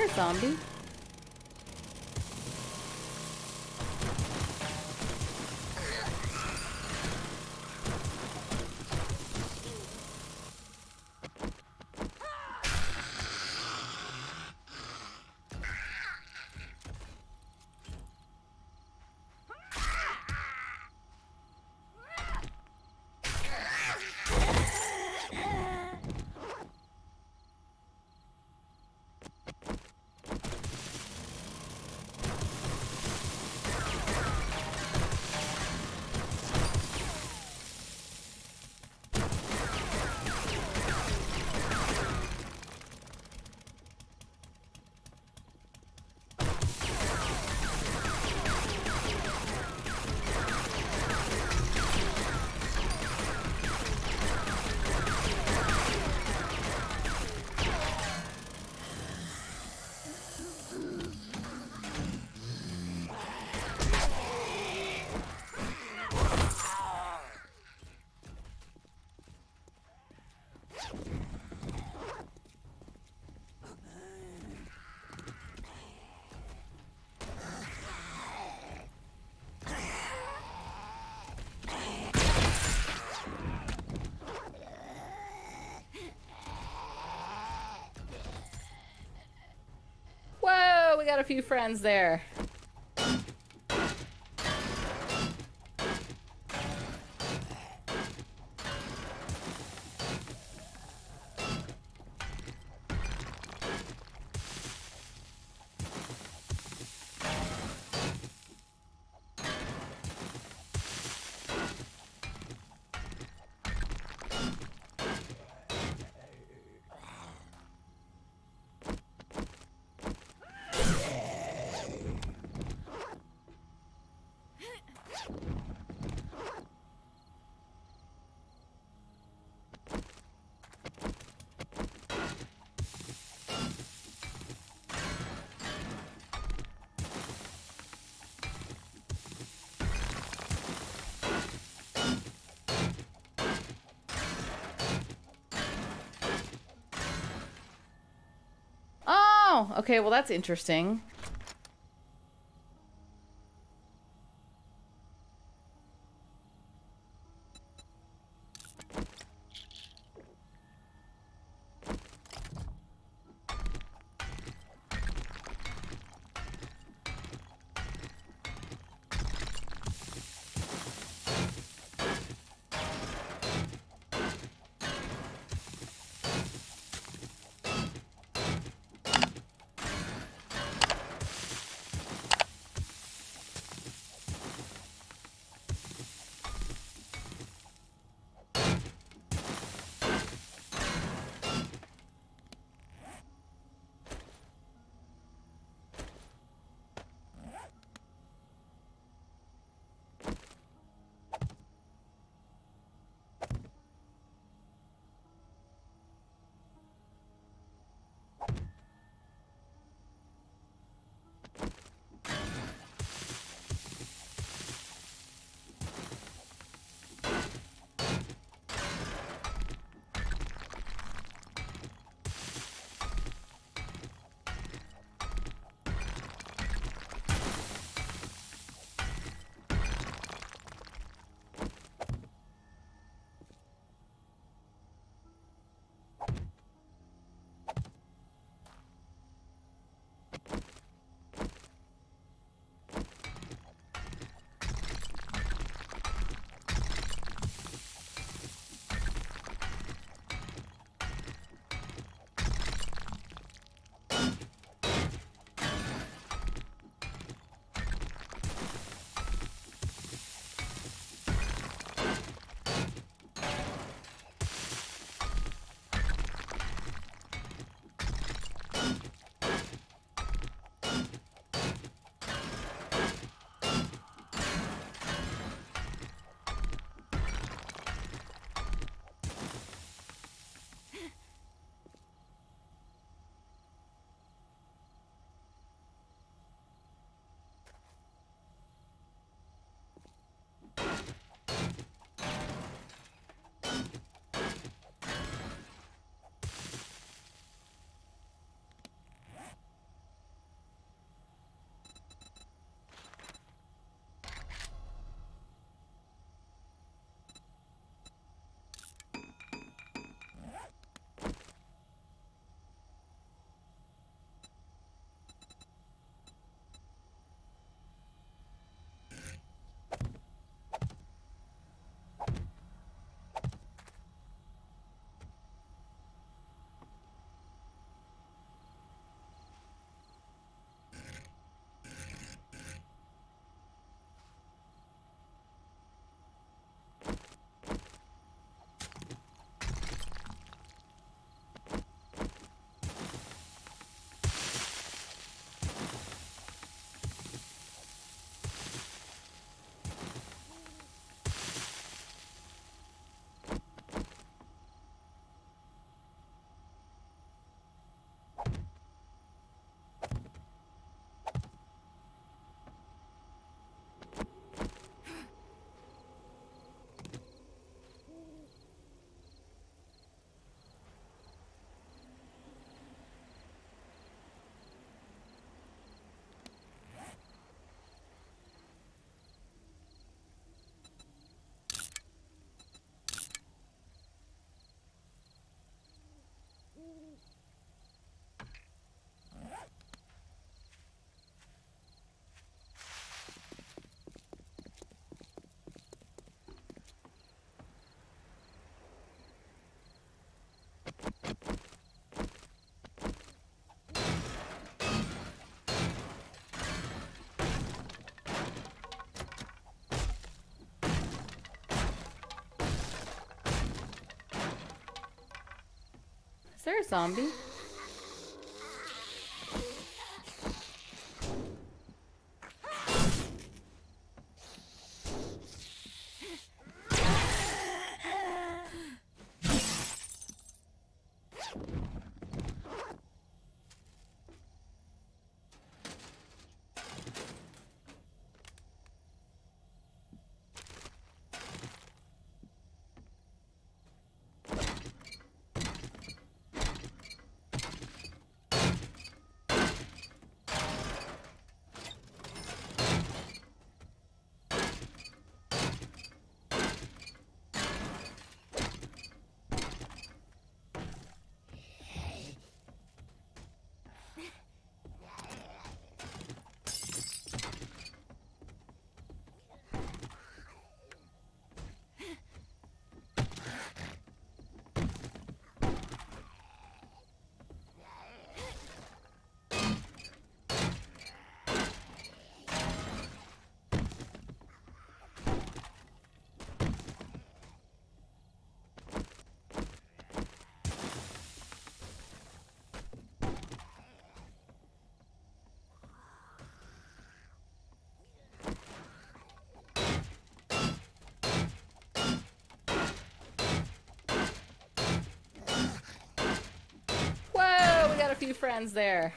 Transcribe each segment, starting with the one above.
there, zombie? Got a few friends there. Oh, okay, well that's interesting. There a zombie? Whoa, we got a few friends there.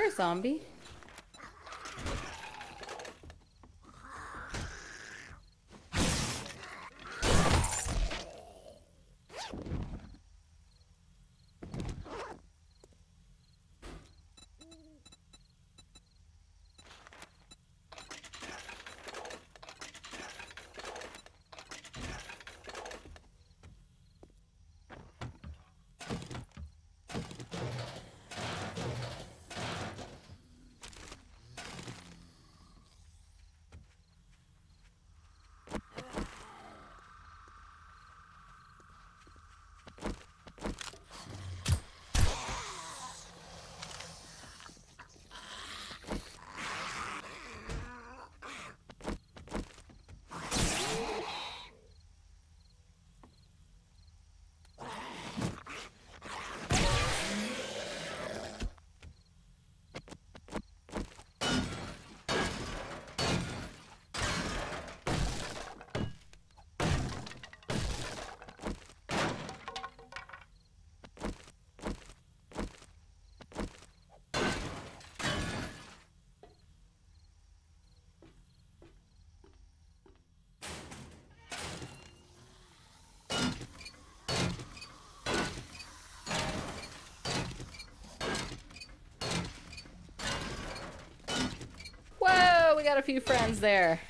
There a zombie? Got a few friends there.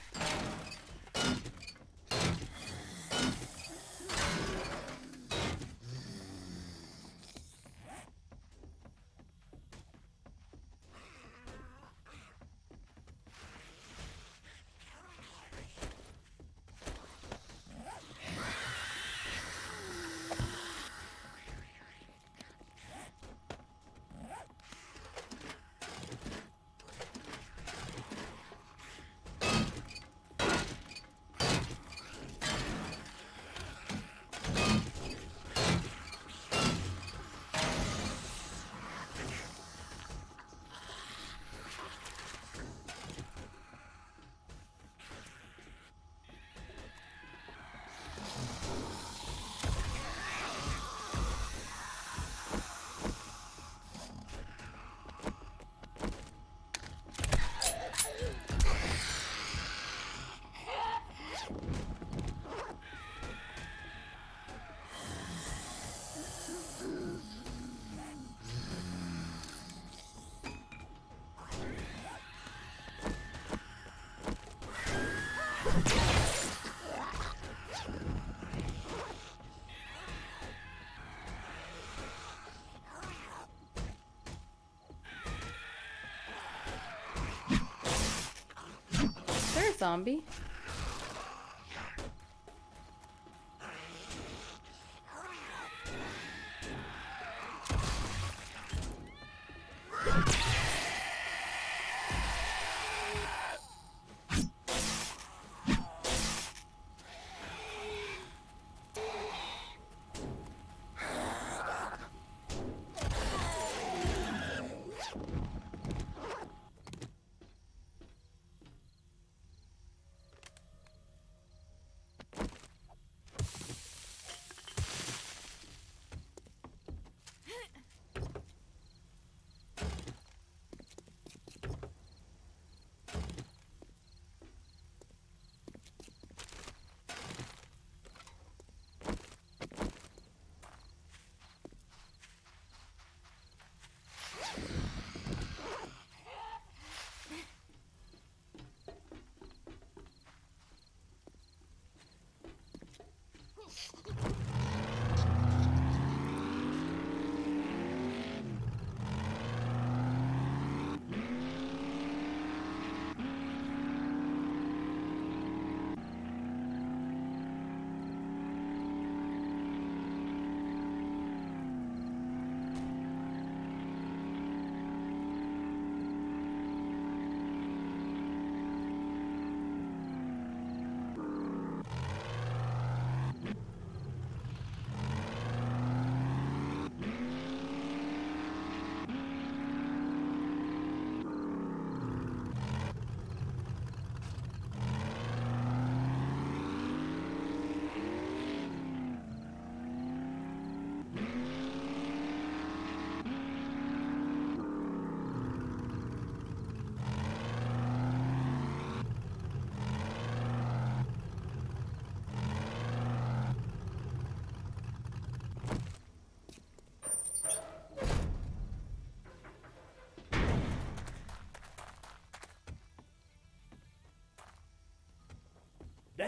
Zombie?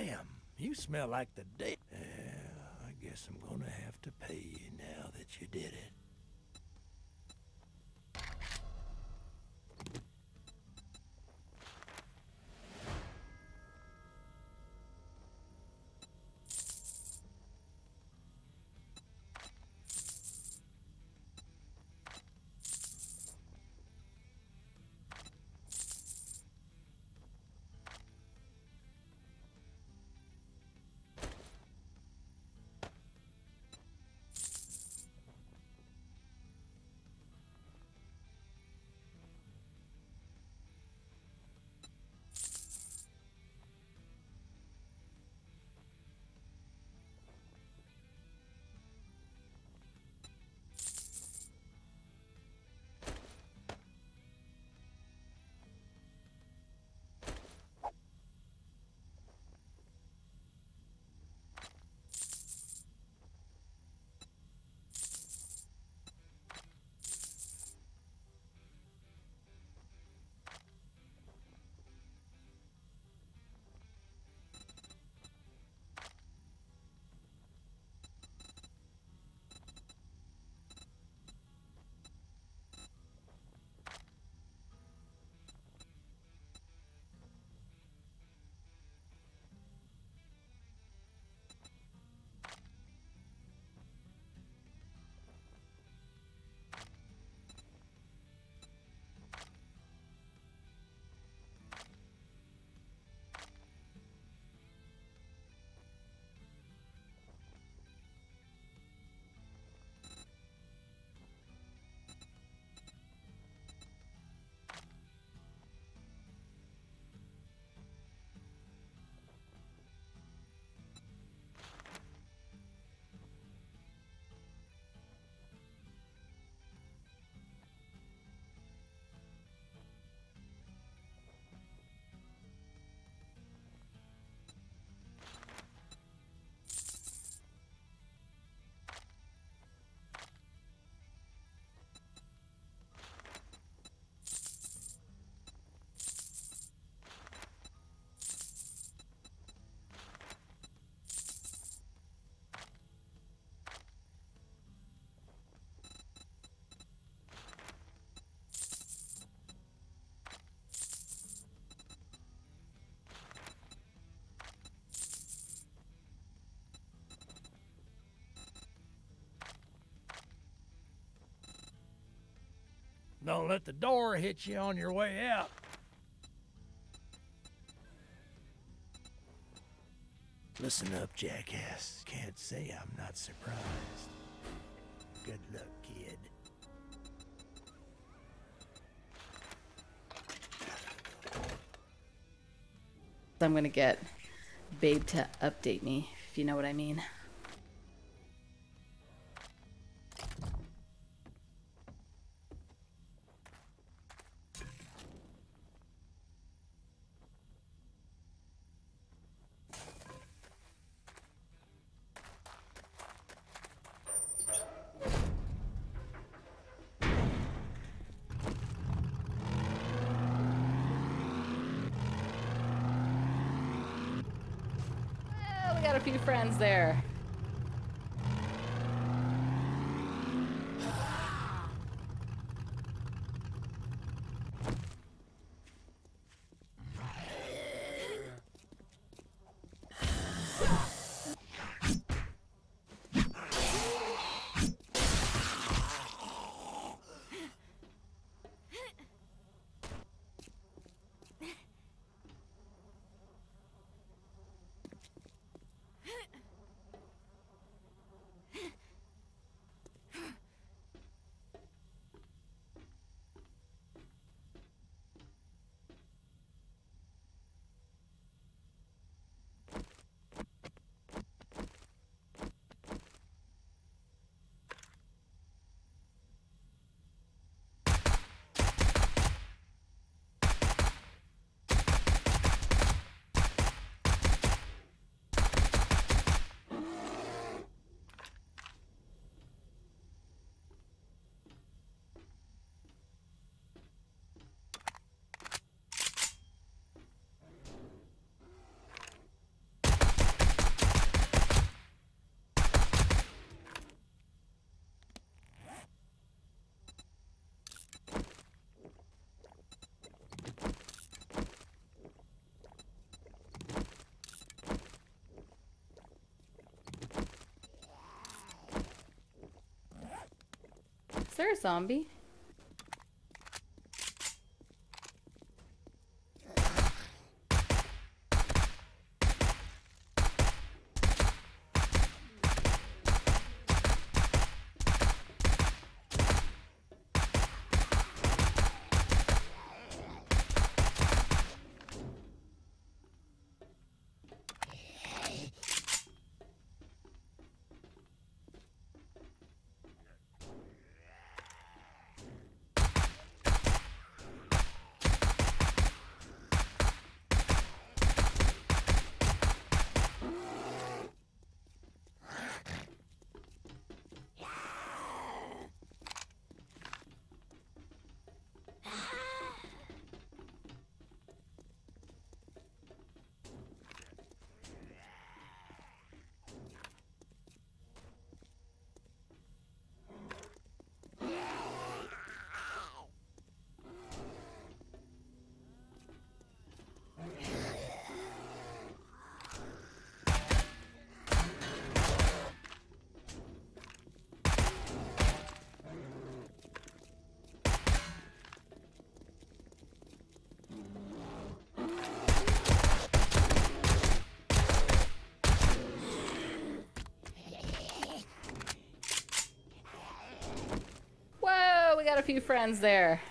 Damn, you smell like the dead. Yeah, I guess I'm gonna have to pay you now that you did it. Don't let the door hit you on your way out. Listen up, jackass. Can't say I'm not surprised. Good luck, kid. I'm gonna get Babe to update me, if you know what I mean. Few friends there. There a zombie? Got a few friends there.